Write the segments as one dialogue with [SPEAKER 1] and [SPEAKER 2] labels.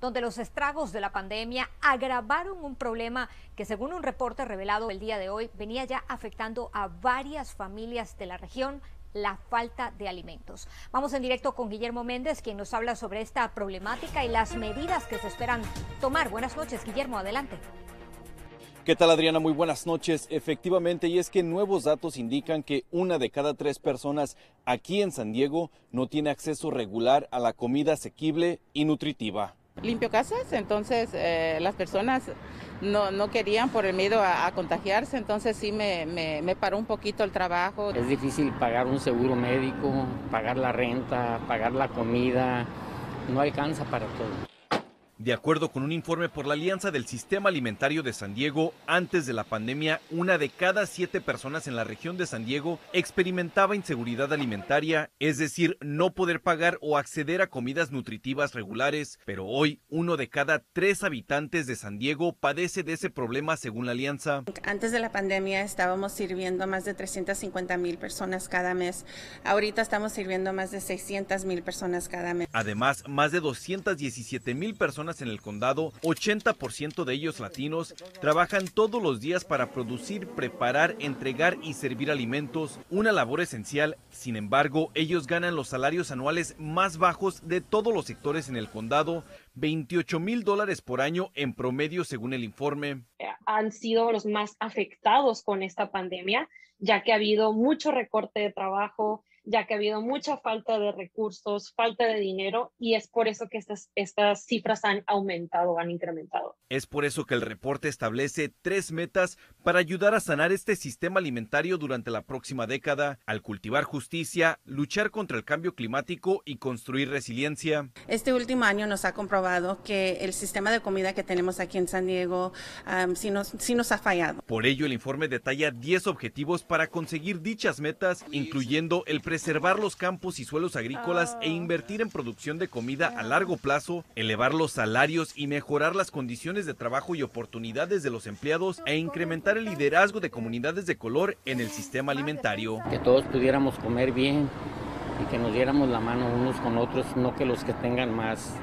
[SPEAKER 1] donde los estragos de la pandemia agravaron un problema que según un reporte revelado el día de hoy venía ya afectando a varias familias de la región, la falta de alimentos. Vamos en directo con Guillermo Méndez, quien nos habla sobre esta problemática y las medidas que se esperan tomar. Buenas noches, Guillermo, adelante.
[SPEAKER 2] ¿Qué tal Adriana? Muy buenas noches. Efectivamente, y es que nuevos datos indican que una de cada tres personas aquí en San Diego no tiene acceso regular a la comida asequible y nutritiva.
[SPEAKER 3] Limpio casas, entonces eh, las personas no, no, querían por el miedo a, contagiarse, entonces sí me, me, me paró un poquito el trabajo.
[SPEAKER 4] Es difícil pagar un seguro médico, pagar la renta, pagar la comida, no alcanza para todo.
[SPEAKER 2] De acuerdo con un informe por la Alianza del Sistema Alimentario de San Diego, antes de la pandemia, una de cada siete personas en la región de San Diego experimentaba inseguridad alimentaria, es decir, no poder pagar o acceder a comidas nutritivas regulares, pero hoy uno de cada tres habitantes de San Diego padece de ese problema según la Alianza.
[SPEAKER 5] Antes de la pandemia estábamos sirviendo a más de 350 mil personas cada mes, ahorita estamos sirviendo a más de 600 mil personas cada mes.
[SPEAKER 2] Además, más de 217 mil personas en el condado, 80% de ellos latinos, trabajan todos los días para producir, preparar, entregar y servir alimentos, una labor esencial. Sin embargo, ellos ganan los salarios anuales más bajos de todos los sectores en el condado, 28 mil dólares por año en promedio según el informe.
[SPEAKER 6] Han sido los más afectados con esta pandemia, ya que ha habido mucho recorte de trabajo, ya que ha habido mucha falta de recursos, falta de dinero y es por eso que estas, estas cifras han aumentado, han incrementado.
[SPEAKER 2] Es por eso que el reporte establece tres metas para ayudar a sanar este sistema alimentario durante la próxima década, al cultivar justicia, luchar contra el cambio climático y construir resiliencia.
[SPEAKER 5] Este último año nos ha comprobado que el sistema de comida que tenemos aquí en San Diego um, sí, nos, sí nos ha fallado.
[SPEAKER 2] Por ello, el informe detalla 10 objetivos para conseguir dichas metas, incluyendo el presupuesto preservar los campos y suelos agrícolas e invertir en producción de comida a largo plazo, elevar los salarios y mejorar las condiciones de trabajo y oportunidades de los empleados e incrementar el liderazgo de comunidades de color en el sistema alimentario.
[SPEAKER 4] Que todos pudiéramos comer bien y que nos diéramos la mano unos con otros, no que los que tengan más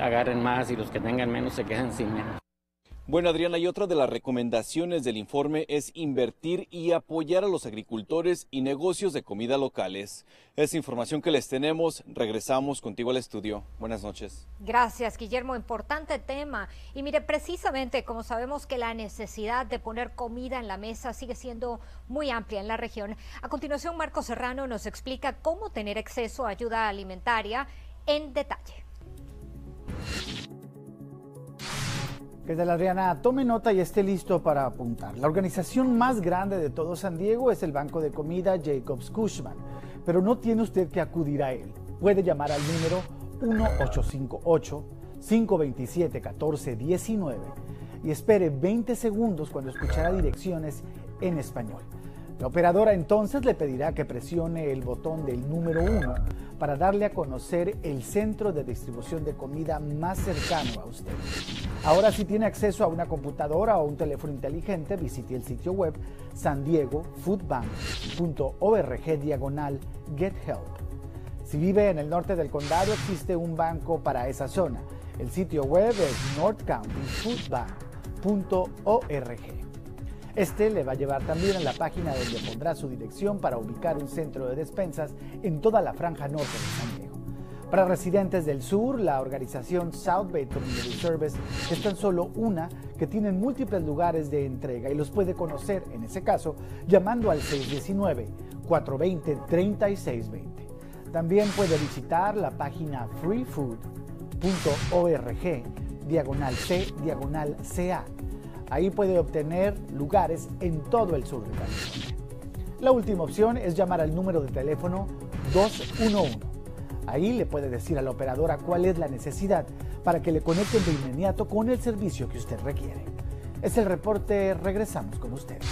[SPEAKER 4] agarren más y los que tengan menos se queden sin menos.
[SPEAKER 2] Bueno, Adriana, y otra de las recomendaciones del informe es invertir y apoyar a los agricultores y negocios de comida locales. Es información que les tenemos. Regresamos contigo al estudio. Buenas noches.
[SPEAKER 1] Gracias, Guillermo. Importante tema. Y mire, precisamente como sabemos que la necesidad de poner comida en la mesa sigue siendo muy amplia en la región, a continuación Marco Serrano nos explica cómo tener acceso a ayuda alimentaria en detalle.
[SPEAKER 7] ¿Qué tal Adriana? Tome nota y esté listo para apuntar. La organización más grande de todo San Diego es el Banco de Comida Jacobs Cushman, pero no tiene usted que acudir a él. Puede llamar al número 1858-527-1419 y espere 20 segundos cuando escuchará direcciones en español. La operadora entonces le pedirá que presione el botón del número 1 para darle a conocer el centro de distribución de comida más cercano a usted. Ahora si tiene acceso a una computadora o un teléfono inteligente, visite el sitio web sandiegofoodbank.org diagonal gethelp. Si vive en el norte del condado, existe un banco para esa zona. El sitio web es northcountyfoodbank.org. Este le va a llevar también a la página donde pondrá su dirección para ubicar un centro de despensas en toda la franja norte de San Diego. Para residentes del sur, la organización South Bay Community Service es tan solo una que tiene múltiples lugares de entrega y los puede conocer, en ese caso, llamando al 619-420-3620. También puede visitar la página freefood.org, diagonal C, diagonal CA Ahí puede obtener lugares en todo el sur de California. La última opción es llamar al número de teléfono 211. Ahí le puede decir a la operadora cuál es la necesidad para que le conecten de inmediato con el servicio que usted requiere. Es el reporte, regresamos con ustedes.